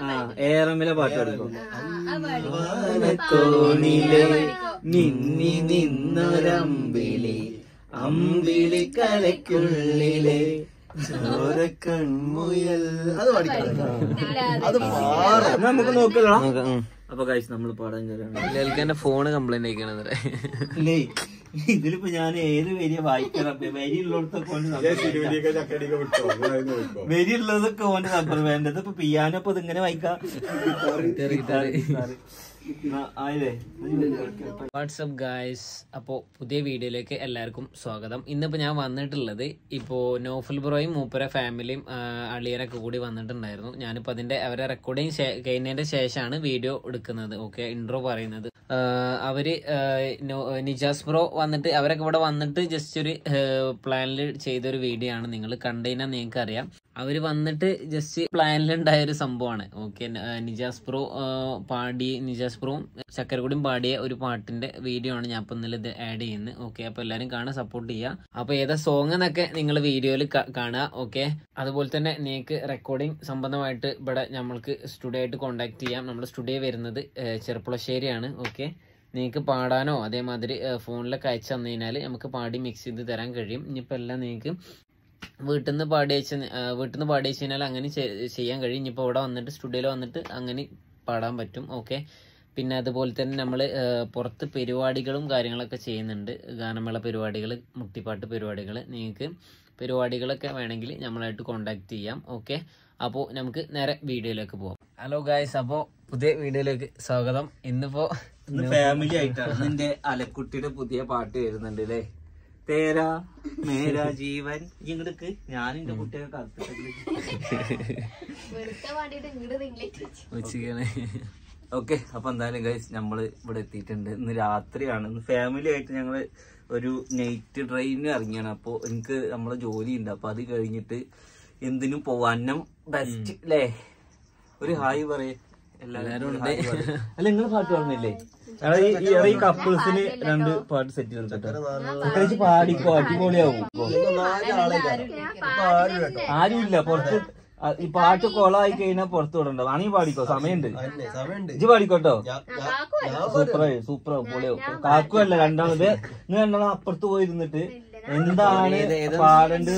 ആ ഏറമ്മിലെ പാട്ട് പഠിക്കും വാനക്കോണിലെ മിന്നി നിന്നൊരമ്പിളി അമ്പിളി കലയ്ക്കുള്ളിലെ ചോര കൺമുയൽ അത് പഠിക്കണം അത് നമുക്ക് നോക്കാം അപ്പൊ കഴിച്ച് നമ്മൾ പാടാൻ കയറാണ് ഫോണ് കംപ്ലൈന്റ് ആയിക്കാണ് ഇതിലിപ്പോ ഞാൻ ഏത് വരിയ വായിക്കണം? വരി ഉള്ളിടത്തൊക്കെ വരി ഉള്ളതൊക്കെ ഓന്റെ നമ്പർ വേണ്ടത് ഇപ്പൊ പിയാനോ ഇപ്പൊ ഇതിങ്ങനെ വായിക്കാം. വാട്സപ്പ് ഗായ്സ് അപ്പോൾ പുതിയ വീഡിയോയിലേക്ക് എല്ലാവർക്കും സ്വാഗതം. ഇന്നിപ്പോൾ ഞാൻ വന്നിട്ടുള്ളത് ഇപ്പോൾ നോഫൽ ബ്രോയും മൂപ്പര ഫാമിലിയും അളിയനൊക്കെ കൂടി വന്നിട്ടുണ്ടായിരുന്നു. ഞാനിപ്പോൾ അതിന്റെ അവരെ റെക്കോർഡിങ് കഴിഞ്ഞതിന്റെ ശേഷമാണ് വീഡിയോ എടുക്കുന്നത്. ഓക്കെ ഇൻട്രോ പറയുന്നത്. നോ- നിജാസ് ബ്രോ വന്നിട്ട് അവരൊക്കെ ഇവിടെ വന്നിട്ട് ജസ്റ്റ് ഒരു പ്ലാനിൽ ചെയ്തൊരു വീഡിയോ ആണ്. നിങ്ങൾ കണ്ടുകഴിഞ്ഞാൽ നിങ്ങൾക്ക് അറിയാം. അവർ വന്നിട്ട് ജസ്റ്റ് പ്ലാനിലുണ്ടായ ഒരു സംഭവമാണ്. ഓക്കെ നിജാസ് പ്രോ പാടി നിജാസ് പ്രോ ചക്കരക്കുടിയും പാടിയ ഒരു പാട്ടിന്റെ വീഡിയോ ആണ് ഞാൻ ഇപ്പൊ ഇന്നലെ ഇത് ആഡ് ചെയ്യുന്നത് ഓക്കെ അപ്പൊ എല്ലാരും കാണാൻ സപ്പോർട്ട് ചെയ്യുക അപ്പൊ ഏതാ സോങ് എന്നൊക്കെ നിങ്ങൾ വീഡിയോയിൽ കാണുക ഓക്കെ അതുപോലെ തന്നെ നിങ്ങൾക്ക് റെക്കോർഡിംഗ് സംബന്ധമായിട്ട് ഇവിടെ നമ്മൾക്ക് സ്റ്റുഡിയോ ആയിട്ട് കോൺടാക്ട് ചെയ്യാം. നമ്മുടെ സ്റ്റുഡിയോ വരുന്നത് ചെറുപ്പുളശ്ശേരിയാണ്. ഓക്കെ നിങ്ങൾക്ക് പാടാനോ അതേമാതിരി ഫോണിലൊക്കെ അയച്ചു തന്നു കഴിഞ്ഞാൽ നമുക്ക് പാടി മിക്സ് ചെയ്ത് തരാൻ കഴിയും. ഇനിയിപ്പോൾ എല്ലാം നിങ്ങൾക്ക് വീട്ടിൽ നിന്ന് പാടി അയച്ച വീട്ടിൽ നിന്ന് പാടി അയച്ചു കഴിഞ്ഞാൽ അങ്ങനെ ചെയ്യാൻ കഴിയും. ഇനിയിപ്പോൾ ഇവിടെ വന്നിട്ട് സ്റ്റുഡിയോയിൽ വന്നിട്ട് അങ്ങനെ പാടാൻ പറ്റും. ഓക്കെ? പിന്നെ അതുപോലെ തന്നെ നമ്മൾ പുറത്ത് പരിപാടികളും കാര്യങ്ങളൊക്കെ ചെയ്യുന്നുണ്ട്. ഗാനമേള പരിപാടികൾ മുട്ടിപ്പാട്ട് പരിപാടികൾ നിങ്ങൾക്ക് പരിപാടികളൊക്കെ വേണമെങ്കിൽ നമ്മളായിട്ട് കോണ്ടാക്ട് ചെയ്യാം. ഓക്കെ? അപ്പോൾ നമുക്ക് നേരെ വീഡിയോയിലേക്ക് പോവാം. ഹലോ ഗായ്സ് അപ്പോ പുതിയ വീഡിയോയിലേക്ക് സ്വാഗതം. ഇന്നിപ്പോ ഇന്ന് ഫാമിലി ആയിട്ടാണ്. നിന്റെ അലക്കുട്ടിയുടെ പുതിയ പാട്ട് വരുന്നുണ്ട് അല്ലേ തേരാ മേരാ ജീവൻ. ഇങ്ങോട്ട് ഞാൻ എന്റെ കുട്ടിയെ കാത്തിട്ട് ഉച്ചയ്ക്കാണ് ഓക്കെ അപ്പൊ എന്തായാലും ഗൈസ് നമ്മൾ ഇവിടെ എത്തിയിട്ടുണ്ട്. ഇന്ന് രാത്രിയാണ്. ഇന്ന് ഫാമിലി ആയിട്ട് ഞങ്ങൾ ഒരു നൈറ്റ് ഡ്രൈവിന് ഇറങ്ങിയാണ്. അപ്പൊ എനിക്ക് നമ്മളെ ജോലി ഉണ്ട്. അപ്പൊ അത് കഴിഞ്ഞിട്ട് എന്തിനും പോവാനും ബെസ്റ്റ് അല്ലേ ഒരു ഹായ് പറയേ. എല്ലാരും അല്ല നിങ്ങൾ പാട്ട് പാടുന്നില്ലേ? ഈ- കപ്പിൾസിന് രണ്ട് പാട്ട് സെറ്റ് ചെയ്തിട്ടോ പാടിക്കോ അടിപൊളിയാവും. ആരുമില്ല പുറത്ത് ഈ പാട്ട് കൊളായി കഴിഞ്ഞാൽ പുറത്തു വിടണ്ട. ആണെങ്കിൽ പാടിക്കോ സമയമുണ്ട്. ഇജ്ജ് പാടിക്കോട്ടോ. സൂപ്പറായി സൂപ്പർ പൊളിയോ കാക്കുമല്ല രണ്ടാമത് നീ രണ്ടാളും. അപ്പുറത്ത് പോയിരുന്നിട്ട് എന്താണ് പാടേണ്ടത്?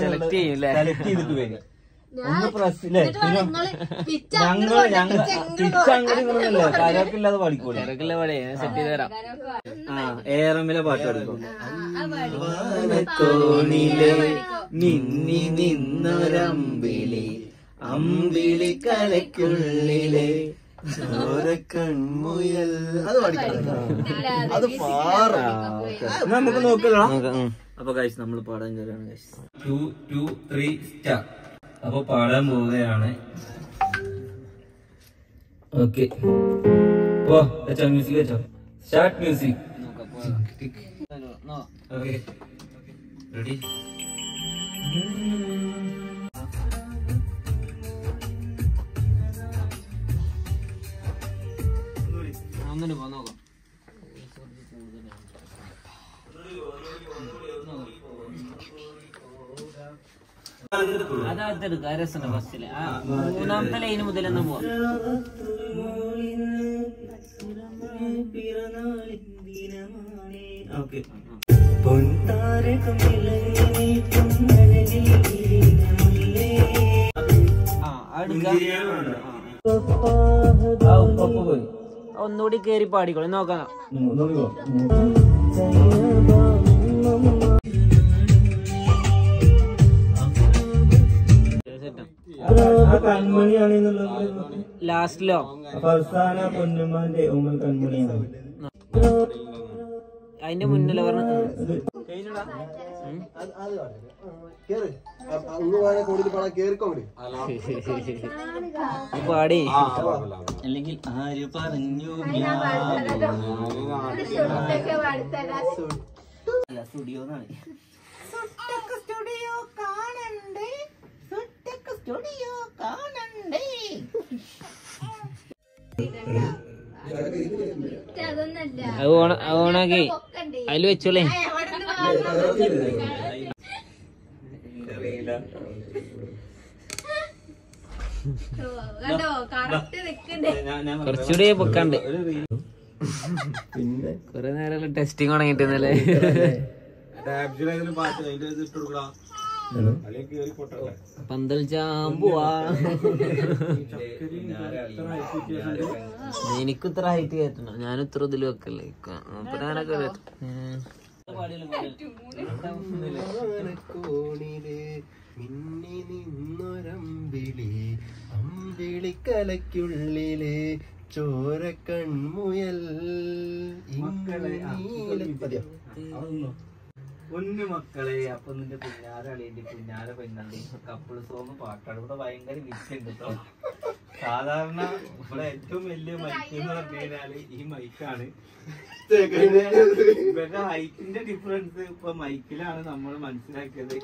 സെലക്ട് ചെയ്തിട്ട് വരും ഒന്ന് പ്രസ് ഇല്ലേ പിന്നെ ഞങ്ങൾ ഞങ്ങൾ പിച്ച് കരക്കില്ലാതെ സെറ്റ് ചെയ്ത് തരാം. ആ ഏറമ്മിലെ പാട്ട് പാടിക്കോ കോണിലെ മിന്നി നിന്നൊരമ്പിളി അമ്പിളി കലയ്ക്കുള്ളിലെ ചോര കൺമുയൽ അത് പഠിക്കണം അത് പാടാം നമുക്ക് നോക്കല്ലോ അപ്പൊ കഴിച്ച് നമ്മൾ പാടാൻ കയറാണ് ടു ടു ത്രീ സ്റ്റാർ അപ്പൊ പാടാൻ പോവുകയാണ്. ഓക്കെ. ഓ വെച്ചോ മ്യൂസിക് വെച്ചോ. Start music okay. റെഡി ഒന്നിട്ട് പോ അതെടുക്ക രസമുണ്ട് മൂന്നാമത്തെ ലൈന് മുതൽ പോവാം. ഒന്നുകൂടി കേറി പാടിക്കോളൂ. നോക്കാം. കൺമണിയാണെന്നുള്ളത് ലാസ്റ്റിലോ? ഫർസാന പൊന്നുമാന്റെ ഉമ്മൻ കൺമണിയാണ്. അതിന്റെ മുന്നിൽ പറഞ്ഞ പാടി അല്ലെങ്കിൽ ആര് പറഞ്ഞു അല്ല സ്റ്റുഡിയോ എന്നാണ് സ്റ്റുഡിയോ ഓണാക്കി. അതിൽ വെച്ചോളേ. കുറച്ചുകൂടി പൊക്കാണ്ട്. പിന്നെ? കൊറേ നേരം ടെസ്റ്റിംഗ് തുടങ്ങിയിട്ടല്ലേ പന്തൽ ചാമ്പുവാ. എനിക്ക് ഇത്ര ഹൈറ്റ് കയറ്റണം ഞാൻ ഇത്ര ഇതിൽ വെക്കല്ലേ? ഞാനൊക്കെ കോണിൽ മിന്നി നിന്നൊരമ്പിളി അമ്പിളിക്കലയ്ക്കുള്ളിലെ ചോര ഇങ്ങളെ? പൊന്നു മക്കളെ അപ്പൊ നിന്റെ പിന്നാര അളിയന്റെ പിന്നാര പെണ്ണണ്ടി. കപ്പിൾ സോങ് പാട്ടാണ്. ഇവിടെ ഭയങ്കര വിറ്റുണ്ട് കേട്ടോ സാധാരണ ഇവിടെ ഏറ്റവും വലിയ മൈക്ക് എന്ന് പറഞ്ഞു കഴിഞ്ഞാൽ ഈ മൈക്കാണ് ഇവരുടെ ഹൈറ്റിന്റെ ഡിഫറൻസ് ഇപ്പൊ മൈക്കിലാണ് നമ്മൾ മനസ്സിലാക്കിയത്.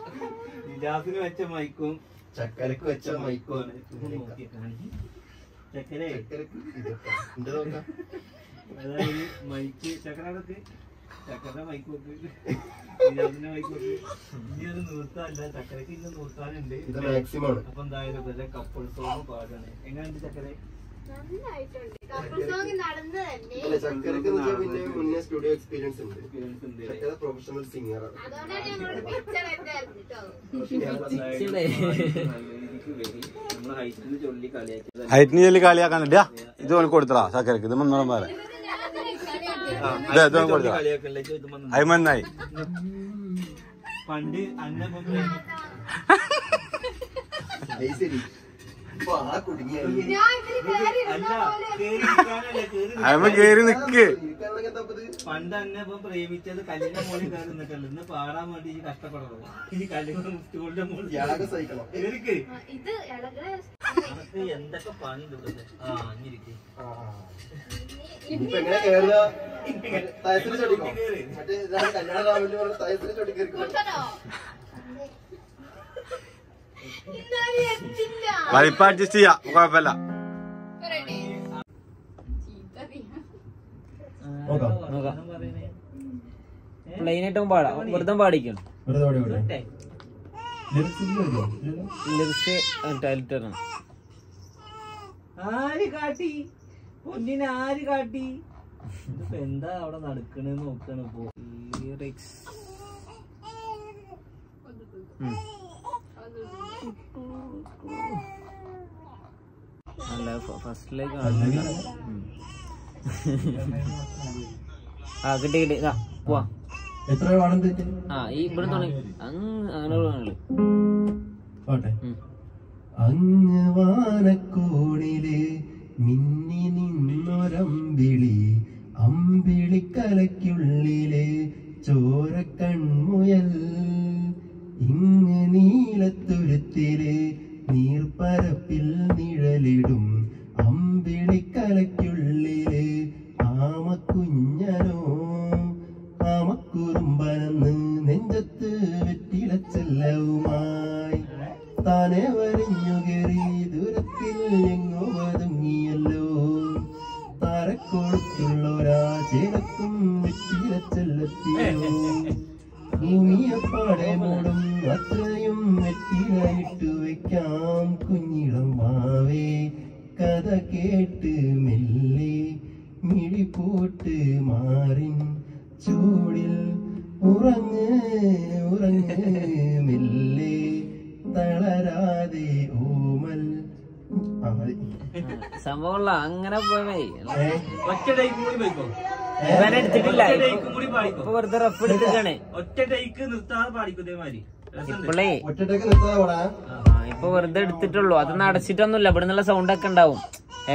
നിജാസിന് വെച്ച മൈക്കും ചക്കരക്ക് വെച്ച മൈക്കും ആണ്. ചക്കരെ. നോക്കാം. അതായത് മൈക്ക് ചക്കരക്ക് ചക്കര മൈക്ക് വെക്ക് ഇത് മാക്സിമം ആണ്. അപ്പൊ എന്തായാലും കപ്പിൾ സോങ് പാടാണ്. എങ്ങനെയുണ്ട് ചക്കര? മുന്നേ സ്റ്റുഡിയോ എക്സ്പീരിയൻസ് ഉണ്ട്. എക്സ്പീരിയൻസ് ഉണ്ട്. ചക്കര പ്രൊഫഷണൽ സിംഗർ ഹൈറ്റിന് ചൊല്ലി കളിയാക്കാൻ കളിയാക്കാനില്ല ഇത് കൊടുത്തടാ ചക്കരക്ക് ഇത് മുന്നോളം പാറ ഇത് ഇത് ഓനക്ക് കൊടുത്തടാ കളിയാക്കല്ലേ ഇത് വന്ന് അത് മന്നായി പണ്ട് അയമ്മ കേറി നിക്ക്. ഇരിക്കാനുള്ള തന്നെ ഇപ്പൊ? പണ്ട് പ്രേമിച്ചത് കല്ലിന്റെ മുകളിൽ കയറി നിന്നിട്ടല്ല. ഇന്ന് പാടാൻ വേണ്ടി ഈ കഷ്ടപ്പെടണോ. ഈ കല്ലിന്റെ സ്റ്റൂളിന്റെ മുകളിൽ ഇവർക്ക്? അനക്ക് എന്തൊക്കെ പണിയുണ്ട് ഇവിടെ? ആ അഞ്ഞിരിക്കും ആ, അഡ്ജസ്റ്റ് ഇനിയിപ്പോ എങ്ങനെ കേറുക തയത്തിന് ചൊടിക്കോ മറ്റേ ഇതാണ് കല്യാണ രാവിലെ പറഞ്ഞ തയത്തിന് ചൊടി കയറി കൂട്ടണോ ഇന്നാലും എത്തില്ല വലിപ്പം അഡ്ജസ്റ്റ് ചെയ്യാം കുഴപ്പമില്ല പറയട്ടെ ചീത്ത നോക്കാം നോക്കാം പ്ലെയിൻ ആയിട്ടും പാടാം. വെറുതെ പാടിക്കണം വെറുതെ ഓടി ഓടി ലിറിക്സ് ടൈലിട്ടണം ആര് കാട്ടി? പൊന്നിനെ ആര് കാട്ടി? ഇതിപ്പോ എന്താ അവിടെ നടക്കണെന്ന് നോക്കണ ഇപ്പൊ? ലിറിക്സ് അല്ല ഫസ്റ്റിലേക്ക് ആ കിട്ടി കിട്ടി. ഇതാ പോവാ. എത്ര ആ ഈ ഇവിടെ അങ്ങനെ പോട്ടെ. അങ്ങ് വാനക്കോണിലെ മിന്നി നിന്നൊരമ്പിളി അമ്പിളിക്കലയ്ക്കുള്ളിൽ ചോരക്കൺമുയൽ. കൺമുയൽ ഇങ്ങ് നീലത്തുരുത്തിൽ നീർപ്പരപ്പിൽ നിഴലിടും അമ്പിളിക്കലയ്ക്കുള്ളിൽ ചൂടിൽ ഉറങ്ങ് ഉറങ്ങ് മെല്ലെ. തളരാതെ ഓമൽ. സംഭവമുള്ള അങ്ങനെ പോവേ ഏ? ഒറ്റ ടൈക്ക് കൂടി പോയിക്കോ. ഇവനെ എടുത്തിട്ടില്ല. ഒറ്റ കൂടി പാടിക്കോ. ഇപ്പൊ വെറുതെ റഫ് എടുത്തിട്ടാണ്. ഒറ്റ ടൈക്ക് നിർത്താതെ പാടിക്കോ ഇതേമാതിരി. നിർത്താതെ പോടാ. ഇപ്പൊ വെറുതെ എടുത്തിട്ടുള്ളൂ. അതൊന്നും അടച്ചിട്ടൊന്നുമില്ല. ഇവിടെ നിന്നുള്ള സൗണ്ട് ഒക്കെ ഉണ്ടാവും.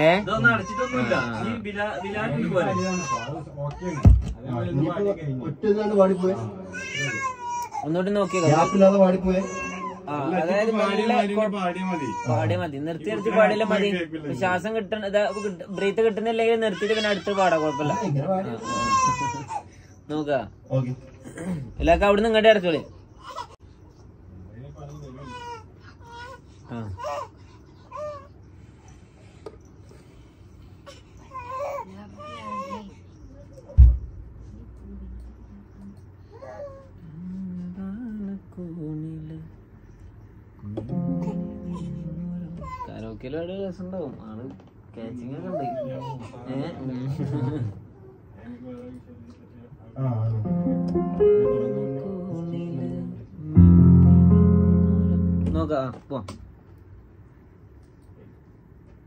ഏ? ഇതൊന്നും അടച്ചിട്ടൊന്നുമില്ല. ഈ ബിലാ ബിലാലിന് പോലെ. ഇനിയിപ്പോ ഒറ്റ ഇല്ലാണ്ട് പാടിപ്പോയെ. ഒന്നുകൂടി നോക്കിയോ അതായത് പാടിയാ മതി നിർത്തി നിർത്തി പാടില്ല മതി. ശ്വാസം കിട്ടണ ബ്രീത്ത് കിട്ടുന്നില്ലെങ്കിൽ നിർത്തിയിട്ട് പിന്നെ അടുത്ത് പാടാം കുഴപ്പമില്ല. നോക്കാം. ഇല്ലാക്ക അവിടുന്ന് ഇങ്ങോട്ട് അടച്ചോളി കളിക്കലും അവിടെ രസമുണ്ടാവും ആണ് കാച്ചിങ് ഒക്കെ ഉണ്ട് ഏ? ഉം. നോക്കാം ആ, പോവാം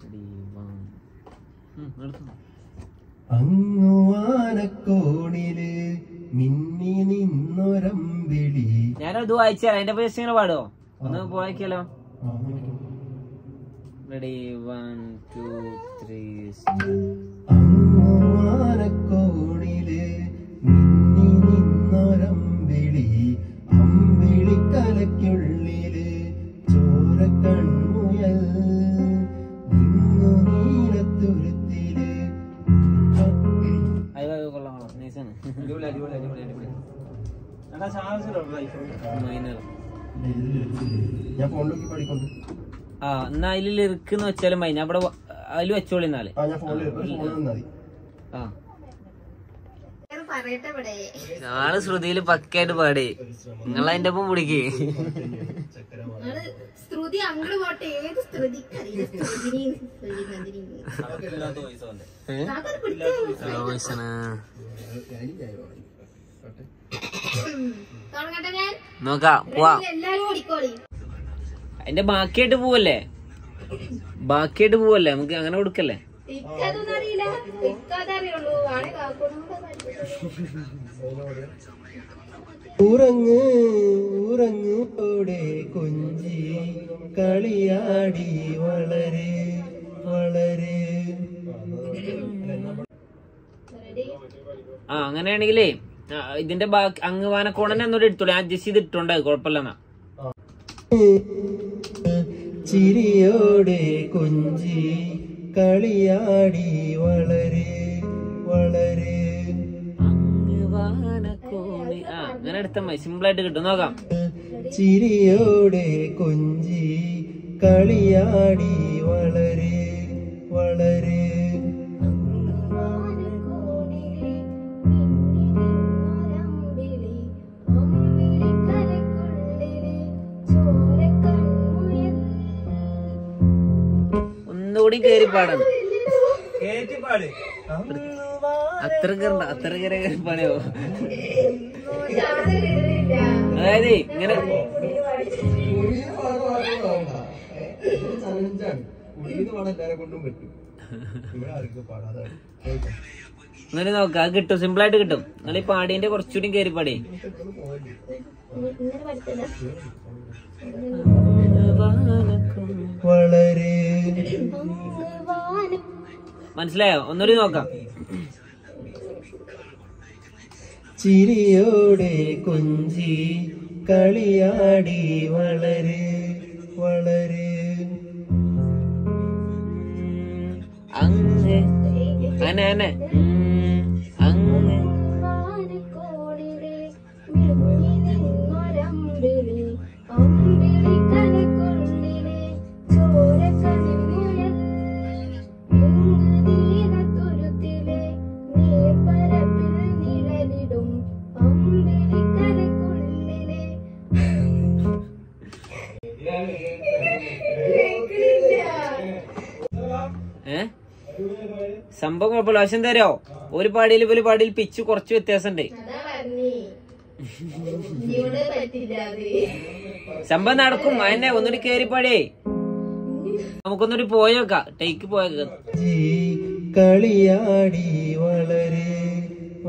Ready, one. ഉം, എടുത്തോ. അങ്ങുവാനക്കോണിൽ മിന്നി നിന്നൊരമ്പിളി ഞാനത് വായിച്ചാൽ അതിന്റെ പേസ് ഇങ്ങനെ പാടുമോ ഒന്ന് പോയിക്കാലോ റെഡി വൺ ടു ത്രീ അങ്ങുവാനക്കോണിൽ മിന്നി നിന്നൊരമ്പിളി അമ്പിളിക്കലയ്ക്കുള്ളിൽ ചോരക്കൺമുയൽ. നിന്നു നീലത്തുരുത്തിൽ അയ്യോ അയ്യോ കൊള്ളാം കൊള്ളാം. നൈസാണ്. മൈനർ ഞാൻ ഫോണിലേക്ക് പഠിക്കുന്നു ആ എന്നാ അതിൽ ലിറിക്ക് എന്ന് വെച്ചാലും മൈന അവിടെ അതിൽ വെച്ചോളി എന്നാൽ. ആ ഞാൻ ഇവിടെ. നാളെ ശ്രുതിയിൽ പക്കായിട്ട് പാടി. നിങ്ങൾ അതിന്റെ ഒപ്പം പിടിക്ക്. ഞാൻ. നോക്കാം. പോവാ. അതിന്റെ ബാക്കിയായിട്ട് പോവല്ലേ? ബാക്കിയായിട്ട് പോവല്ലേ? നമുക്ക് അങ്ങനെ കൊടുക്കല്ലേ? ഇക്കതൊന്നും അറിയില്ല. ഇക്കതറിയുള്ളൂ ആണെ കാക്കോടും ഉറങ്ങ് ഉറങ്ങ് കൊഞ്ചി. കളിയാടി വളരെ വളരെ. ആ അങ്ങനെയാണെങ്കിലേ ഇതിന്റെ ബാക്കി അങ്ങ് വാനക്കോണനെ എന്നോട് എടുത്തോളൂ. അഡ്ജസ്റ്റ് ചെയ്ത് ഇട്ടുണ്ടായി കുഴപ്പമില്ലെന്നാ. ചിരിയോടെ കൊഞ്ചി കളിയാടി വളരെ വളരെ. അങ്ങനെ എടുത്താൽ മതി. സിമ്പിൾ ആയിട്ട് കിട്ടും. നോക്കാം. ചിരിയോടെ കൊഞ്ചി കളിയാടി വളരെ വളരെ. ഒന്നുകൂടി കേറി പാടണം അത്ര കയറണ്ട അത്ര കയറി പാടിയോ അതായത് ഇങ്ങനെ ഇങ്ങനെ നോക്കാം അത് കിട്ടും. സിമ്പിൾ ആയിട്ട് കിട്ടും. നിങ്ങൾ ഈ പാടീന്റെ കുറച്ചുകൂടി കേറി പാടി വളരെ. മനസ്സിലായോ? ഒന്നൊരു നോക്കാം. ചിരിയോടെ കൊഞ്ചി കളിയാടി വളരെ വളരെ. അങ്ങ്. അങ്ങനെ അങ്ങനെ. സംഭവം കുഴപ്പമില്ല പക്ഷെ എന്താ അറിയോ ഒരു പാടിയിൽ ഒരു പാടിയിൽ പിച്ച് കുറച്ച് വ്യത്യാസമുണ്ട്. സംഭവം നടക്കും. അതന്നെ ഒന്നുകൂടി കേറി പാടിയേ. നമുക്കൊന്നുകൂടി പോയേക്കാം ടേക്ക് പോയേക്കാം കളിയാടി വളരെ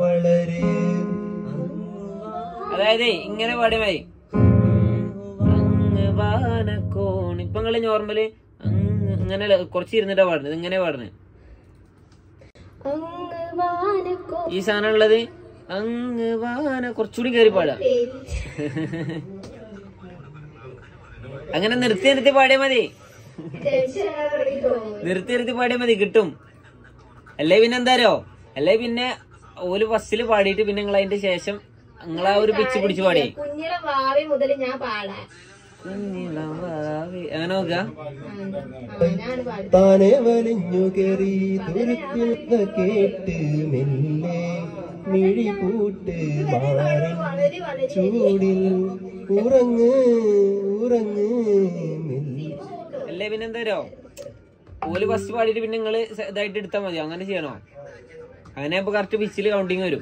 വളരെ. അതായത് ഇങ്ങനെ പാടിയ മതി അങ്ങ് വാനക്കോൺ ഇപ്പൊ നിങ്ങൾ നോർമൽ അങ്ങ് ഇങ്ങനെ കുറച്ച് ഇരുന്നിട്ടാ പാടുന്നത്. ഇങ്ങനെ പാടുന്നത്. ഈ സാധനം ഉള്ളത് അങ്ങ് വാന കുറച്ചുകൂടി കയറി പാടാ അങ്ങനെ നിർത്തി നിർത്തി പാടിയാ മതി. നിർത്തി നിർത്തി പാടിയാ മതി കിട്ടും. അല്ലേ പിന്നെ എന്താരോ? അല്ലേ പിന്നെ ഒരു ബസ്സിൽ പാടിയിട്ട് പിന്നെ നിങ്ങൾ അതിന്റെ ശേഷം നിങ്ങൾ ആ ഒരു പിച്ച് പിടിച്ച് പാടി. കുഞ്ഞിലെ ഭാവി മുതൽ ഞാൻ പാടാൻ അങ്ങനെ നോക്ക താനെ വലിഞ്ഞു കയറി തുരുത്തിന്ന് കേട്ട് മെല്ലെ മിഴി പൂട്ട് മാറി ചൂടിൽ ഉറങ്ങ് ഉറങ്ങ് അല്ലേ പിന്നെ എന്താരോ ഓൽ ഫസ്റ്റ് പാടിയിട്ട് പിന്നെ നിങ്ങൾ ഇതായിട്ട് എടുത്താൽ മതിയോ അങ്ങനെ ചെയ്യണോ? അങ്ങനെ ഇപ്പൊ കറക്റ്റ് പിച്ചിൽ കൗണ്ടിങ് വരും.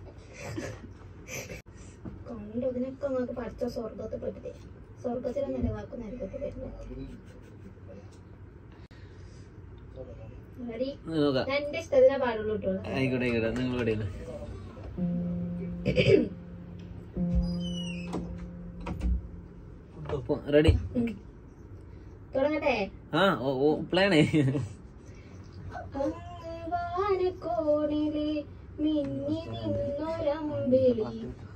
കണ്ടു ഇതിനൊക്കെ നമുക്ക് പഠിച്ച സ്വർഗത്തെ പറ്റി സ്വർഗത്തിലെ നിലവാക്കും നരകത്തിൽ വരുന്നത് റെഡി നോക്കാം. ഞാൻ എന്റെ ഇഷ്ടത്തിനെ പാടുള്ളൂ കേട്ടോ. ആയിക്കോട്ടെ ആയിക്കോട്ടെ. നിങ്ങൾ ഇവിടെ റെഡി. തുടങ്ങട്ടെ. ആ ഓ പ്ലാനേ മിന്നി നിന്നൊരമ്പിളി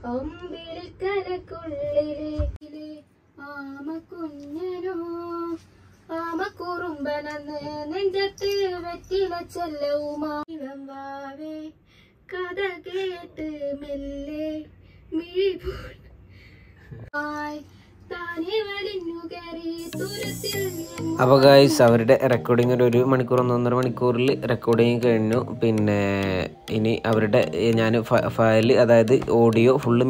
അമ്പിളി കലക്കുള്ളിലെ ആമക്കുഞ്ഞനോ ആമക്കുറുമ്പനെന്ന് നെഞ്ചത്ത് വെറ്റില ചെല്ലവുമാളം വാവേ കഥ കേട്ട് മെല്ലെ മിഴി ആയി അപ്പോൾ ഗായ്സ് അവരുടെ റെക്കോർഡിംഗ് ഒരു ഒരു മണിക്കൂർ ഒന്നൊന്നര മണിക്കൂറിൽ റെക്കോർഡിങ് കഴിഞ്ഞു. പിന്നെ ഇനി അവരുടെ ഞാൻ ഫയൽ അതായത് ഓഡിയോ ഫുള്ള്